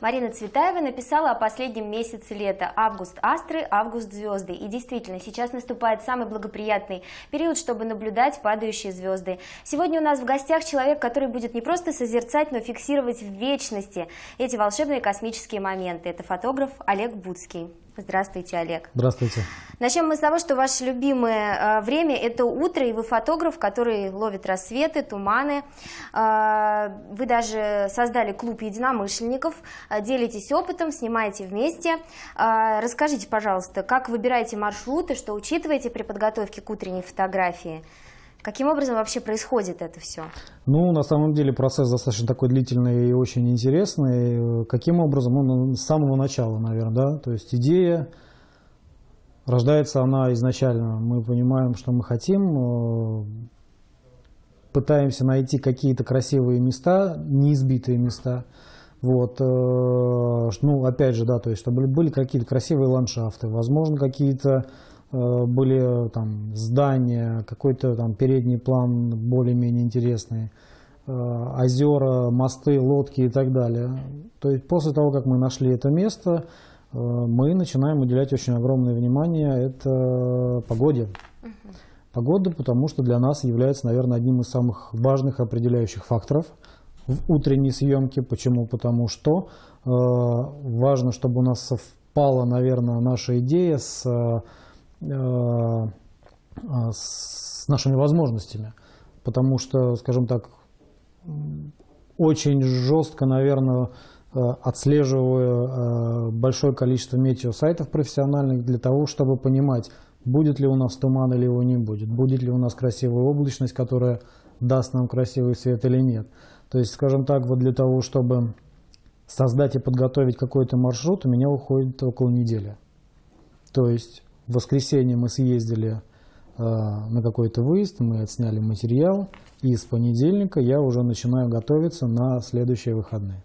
Марина Цветаева написала о последнем месяце лета. Август астры, август звезды. И действительно, сейчас наступает самый благоприятный период, чтобы наблюдать падающие звезды. Сегодня у нас в гостях человек, который будет не просто созерцать, но фиксировать в вечности эти волшебные космические моменты. Это фотограф Олег Будский. Здравствуйте, Олег. Здравствуйте. Начнем мы с того, что ваше любимое э, время – это утро, и вы фотограф, который ловит рассветы, туманы. Э, вы даже создали клуб единомышленников, э, делитесь опытом, снимаете вместе. Расскажите, пожалуйста, как выбираете маршруты, что учитываете при подготовке к утренней фотографии? Каким образом вообще происходит это все? Ну, на самом деле процесс достаточно такой длительный и очень интересный. Каким образом? Ну, с самого начала, наверное, да. То есть идея, рождается она изначально. Мы понимаем, что мы хотим, э, пытаемся найти какие-то красивые места, неизбитые места. Вот, э, ну, опять же, да, то есть, чтобы были какие-то красивые ландшафты, возможно, какие-то были там здания, какой-то там передний план более-менее интересный, э, озера, мосты, лодки и так далее. То есть после того, как мы нашли это место, э, мы начинаем уделять очень огромное внимание это погоде. Погода, потому что для нас является, наверное, одним из самых важных определяющих факторов в утренней съемке. Почему? Потому что э, важно, чтобы у нас совпала, наверное, наша идея с Э, с нашими возможностями. Потому что, скажем так, очень жестко, наверное, э, отслеживаю э, большое количество метеосайтов профессиональных для того, чтобы понимать, будет ли у нас туман или его не будет, будет ли у нас красивая облачность, которая даст нам красивый свет или нет. То есть, скажем так, вот для того, чтобы создать и подготовить какой-то маршрут, у меня уходит около недели. То есть в воскресенье мы съездили э, на какой-то выезд, мы отсняли материал, и с понедельника я уже начинаю готовиться на следующие выходные.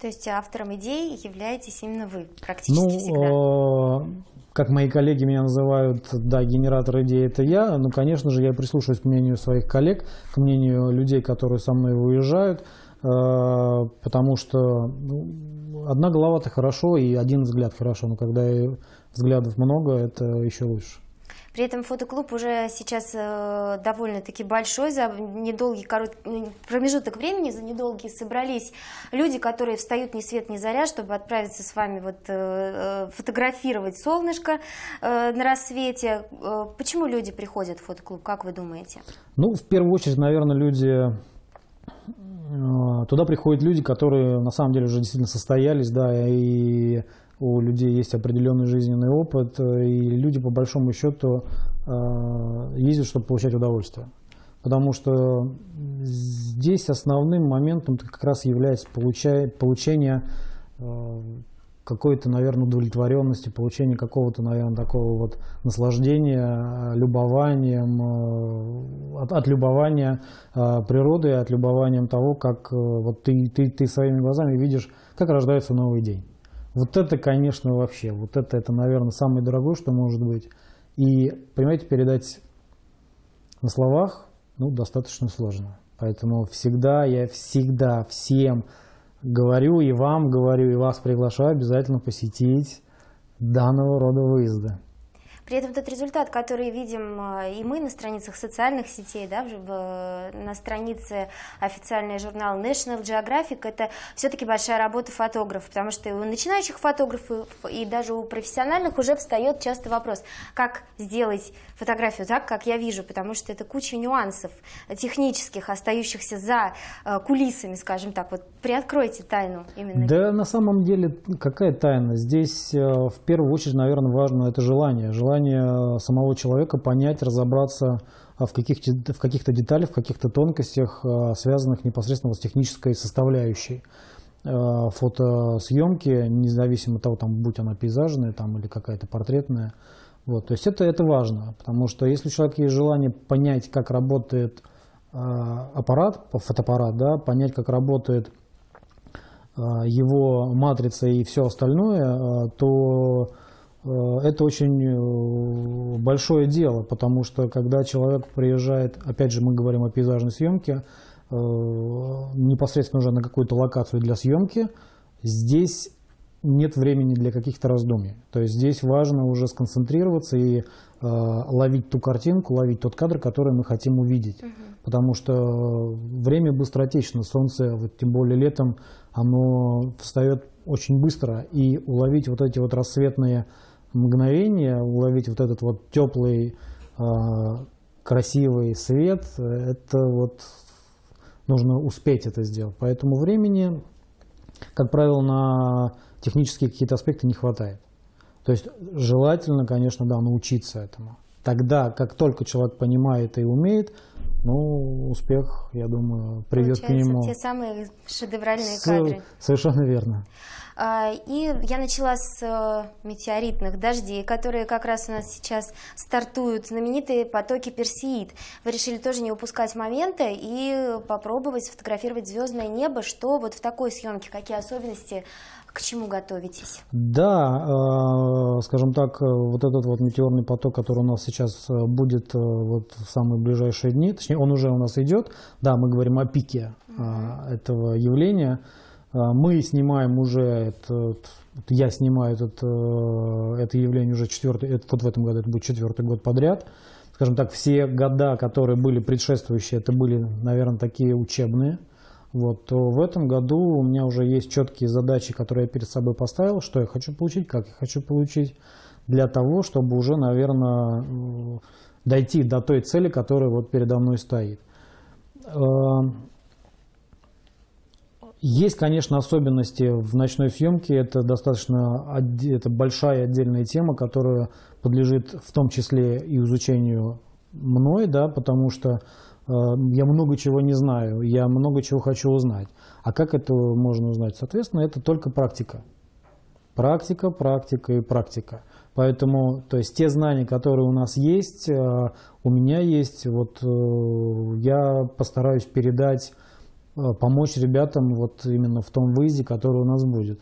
То есть автором идей являетесь именно вы практически ну, всегда? Э, как мои коллеги меня называют, да, генератор идей это я. Ну, конечно же, я прислушиваюсь к мнению своих коллег, к мнению людей, которые со мной выезжают, э, потому что ну, одна голова-то хорошо и один взгляд хорошо, но когда взглядов много, это еще лучше. При этом фотоклуб уже сейчас э, довольно-таки большой, за недолгий корот... Ну, промежуток времени, за недолгий собрались люди, которые встают ни свет ни заря, чтобы отправиться с вами вот, э, э фотографировать солнышко э, на рассвете. Почему люди приходят в фотоклуб, как вы думаете? Ну, в первую очередь, наверное, люди Туда приходят люди, которые на самом деле уже действительно состоялись, да, и у людей есть определенный жизненный опыт, и люди по большому счету э, ездят, чтобы получать удовольствие. Потому что здесь основным моментом как раз является получение э, какой-то, наверное, удовлетворенности, получение какого-то, наверное, такого вот наслаждения, любованием, от, от любования природы, от любованием того, как вот ты, ты, ты своими глазами видишь, как рождается новый день. Вот это, конечно, вообще, вот это, это, наверное, самое дорогое, что может быть. И, понимаете, передать на словах, ну, достаточно сложно. Поэтому всегда, я всегда всем говорю, и вам говорю, и вас приглашаю обязательно посетить данного рода выезда. При этом тот результат, который видим э, и мы на страницах социальных сетей, да, на странице официальный журнал National Geographic, это все-таки большая работа фотографа, потому что у начинающих фотографов, и даже у профессиональных уже встает часто вопрос, как сделать фотографию так, как я вижу, потому что это куча нюансов технических, остающихся за э, кулисами, скажем так. Вот приоткройте тайну именно. Да, на самом деле, какая тайна? Здесь э, в первую очередь, наверное, важно это желание. Желание желание самого человека понять, разобраться в каких-то в каких деталях, в каких-то тонкостях, а, связанных непосредственно с технической составляющей а, фотосъемки, независимо от того, там, будь она пейзажная там, или какая-то портретная. Вот. То есть это, это важно, потому что если у человека есть желание понять, как работает а, аппарат, фотоаппарат, да, понять, как работает его матрица и все остальное, то это очень э, большое дело, потому что когда человек приезжает, опять же мы говорим о пейзажной съемке, э, непосредственно уже на какую-то локацию для съемки, здесь нет времени для каких-то раздумий. То есть здесь важно уже сконцентрироваться и э, ловить ту картинку, ловить тот кадр, который мы хотим увидеть. Угу. Потому что время быстротечно, солнце, вот тем более летом, оно встает очень быстро, и уловить вот эти вот рассветные мгновения, уловить вот этот вот теплый, э, красивый свет, это вот нужно успеть это сделать. Поэтому времени, как правило, на технические какие-то аспекты не хватает. То есть желательно, конечно, да, научиться этому. Тогда, как только человек понимает и умеет, ну, успех, я думаю, приведет к нему. те самые шедевральные с... кадры. Совершенно верно. А, и я начала с э, метеоритных дождей, которые как раз у нас сейчас стартуют, знаменитые потоки Персеид. Вы решили тоже не упускать момента и попробовать сфотографировать звездное небо. Что вот в такой съемке, какие особенности к чему готовитесь? Да, э, скажем так, э, вот этот вот метеорный поток, который у нас сейчас э, будет вот в самые ближайшие дни, точнее, он уже у нас идет. Да, мы говорим о пике угу. этого явления. Мы снимаем уже, этот, я снимаю этот, это явление уже четвертый, это, вот в этом году это будет четвертый год подряд. Скажем так, все года, которые были предшествующие, это были, наверное, такие учебные вот, то в этом году у меня уже есть четкие задачи, которые я перед собой поставил, что я хочу получить, как я хочу получить, для того, чтобы уже, наверное, э, дойти до той цели, которая вот передо мной стоит. Есть, конечно, особенности в ночной съемке. Это достаточно это большая отдельная тема, которая подлежит в том числе и изучению мной, да, потому что Э, я много чего не знаю, я много чего хочу узнать. А как это можно узнать? Соответственно, это только практика. Практика, практика и практика. Поэтому, то есть те знания, которые у нас есть, э, у меня есть, вот э, я постараюсь передать, помочь ребятам вот именно в том выезде, который у нас будет.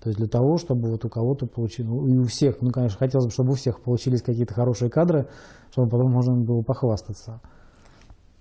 То есть для того, чтобы вот у кого-то получить, ну и у всех, ну конечно, хотелось бы, чтобы у всех получились какие-то хорошие кадры, чтобы потом можно было похвастаться.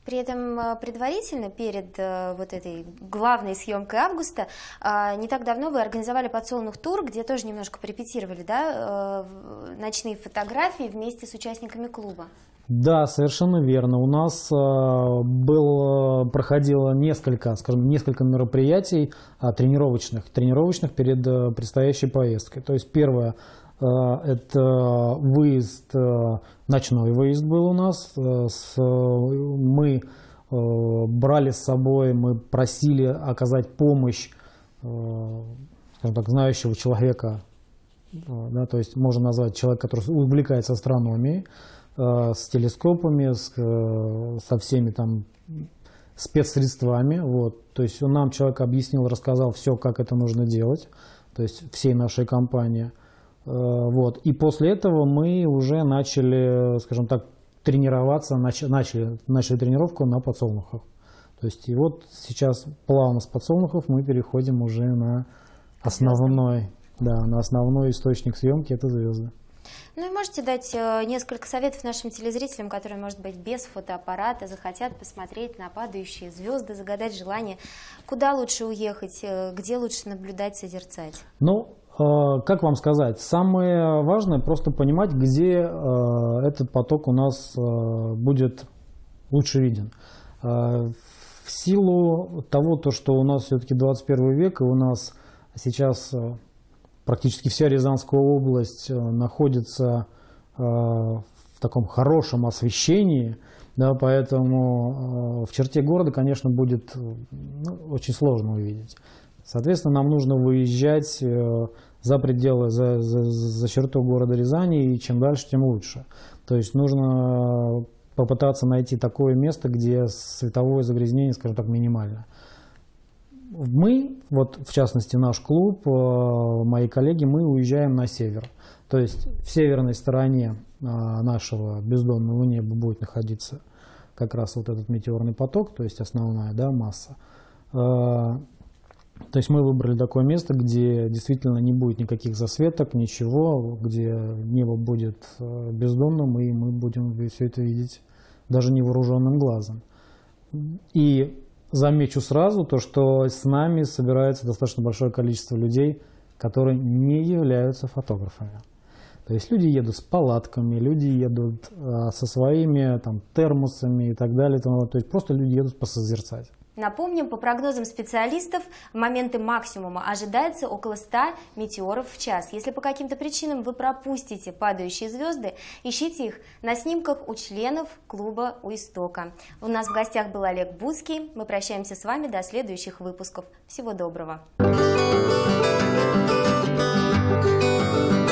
При этом а, предварительно, перед э, вот этой главной съемкой августа, не так давно вы организовали подсолнух тур, где тоже немножко порепетировали, да, э, ночные фотографии вместе с участниками клуба. Да, совершенно верно. У нас э, был, проходило несколько, скажем, несколько мероприятий тренировочных, тренировочных перед предстоящей поездкой. То есть первое Э, это выезд, э, ночной выезд был у нас. Э, мы брали с собой, мы просили оказать помощь, скажем так, знающего человека, да, то есть можно назвать человека, который увлекается астрономией, с телескопами, с, со всеми там спецсредствами. Вот. То есть он нам человек объяснил, рассказал все, как это нужно делать, то есть всей нашей компании. Э, вот. И после этого мы уже начали, скажем так, тренироваться, начали, начали тренировку на подсолнухах. То есть и вот сейчас плавно с подсолнухов мы переходим уже на основной, да, на основной источник съемки, это звезды. Ну и можете дать э, несколько советов нашим телезрителям, которые, может быть, без фотоаппарата захотят посмотреть на падающие звезды, загадать желание, куда лучше уехать, э, где лучше наблюдать, созерцать? Ну, Э, как вам сказать, самое важное просто понимать, где этот поток у нас будет лучше виден. В силу того, то, что у нас все-таки 21 век, и у нас сейчас практически вся Рязанская область находится в таком хорошем освещении, да, поэтому в черте города, конечно, будет ну, очень сложно увидеть. Соответственно, нам нужно выезжать за пределы, за, за, за черту города Рязани, и чем дальше, тем лучше. То есть нужно попытаться найти такое место, где световое загрязнение, скажем так, минимально. Мы, вот в частности наш клуб, э, мои коллеги, мы уезжаем на север. То есть в северной стороне э, нашего бездонного неба будет находиться как раз вот этот метеорный поток, то есть основная да, масса. Э, то есть мы выбрали такое место, где действительно не будет никаких засветок, ничего, где небо будет бездонным, и мы будем все это видеть даже невооруженным глазом. И замечу сразу то, что с нами собирается достаточно большое количество людей, которые не являются фотографами. То есть люди едут с палатками, люди едут э, со своими там, термосами и так далее. То есть просто люди едут посозерцать. Напомним, по прогнозам специалистов, в моменты максимума ожидается около 100 метеоров в час. Если по каким-то причинам вы пропустите падающие звезды, ищите их на снимках у членов клуба у истока. У нас в гостях был Олег Буцкий. Мы прощаемся с вами до следующих выпусков. Всего доброго! Thank you